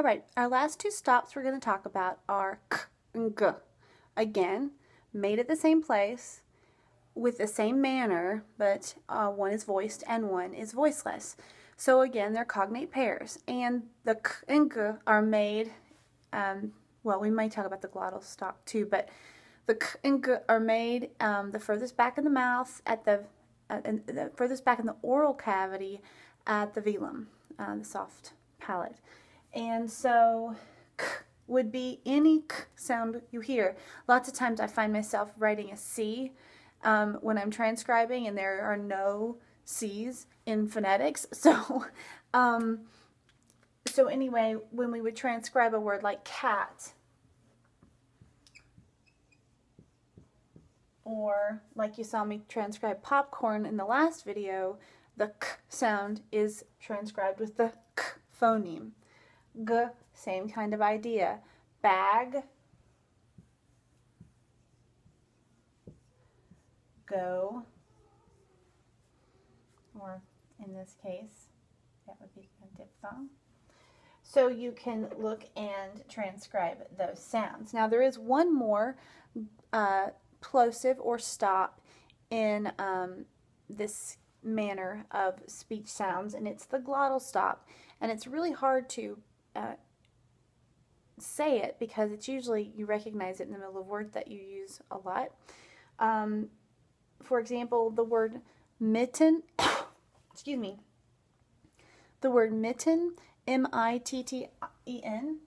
All right, our last two stops we're going to talk about are k and g. Again, made at the same place with the same manner, but uh, one is voiced and one is voiceless. So again, they're cognate pairs, and the k and g are made. Um, well, we might talk about the glottal stop too, but the k and g are made um, the furthest back in the mouth at the, uh, the furthest back in the oral cavity at the velum, uh, the soft palate. And so k would be any k sound you hear. Lots of times I find myself writing a C um, when I'm transcribing and there are no C's in phonetics. So, um, so anyway, when we would transcribe a word like cat, or like you saw me transcribe popcorn in the last video, the k sound is transcribed with the k phoneme. G, same kind of idea. Bag, go, or in this case, that would be a diphthong. So you can look and transcribe those sounds. Now there is one more uh, plosive or stop in um, this manner of speech sounds, and it's the glottal stop. And it's really hard to uh, say it because it's usually you recognize it in the middle of words that you use a lot. Um, for example, the word mitten, excuse me, the word mitten, M I T T E N.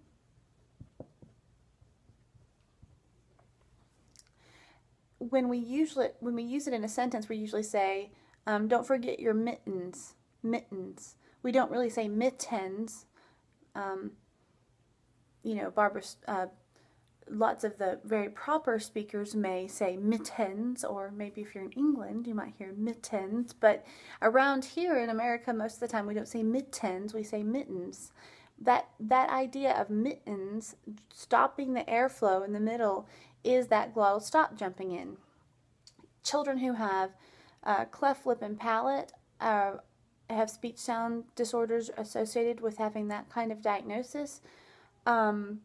When we usually when we use it in a sentence, we usually say, um, "Don't forget your mittens." Mittens. We don't really say mittens um, you know, Barbara, uh, lots of the very proper speakers may say mittens, or maybe if you're in England, you might hear mittens. But around here in America, most of the time we don't say mittens, we say mittens. That, that idea of mittens, stopping the airflow in the middle, is that glottal stop jumping in. Children who have uh, cleft lip and palate uh, have speech sound disorders associated with having that kind of diagnosis, um,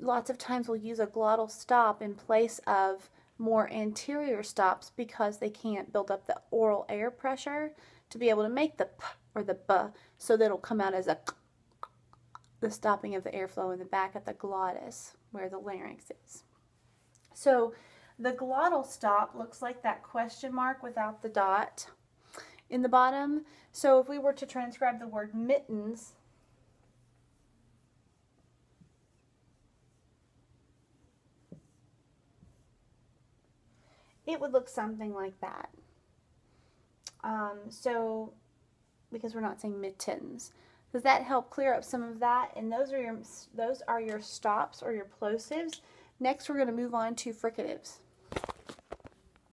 lots of times we'll use a glottal stop in place of more anterior stops because they can't build up the oral air pressure to be able to make the p or the b so that it'll come out as a the stopping of the airflow in the back at the glottis where the larynx is. So the glottal stop looks like that question mark without the dot in the bottom. So if we were to transcribe the word mittens, it would look something like that. Um, so, because we're not saying mittens. Does that help clear up some of that? And those are your those are your stops or your plosives. Next, we're going to move on to fricatives.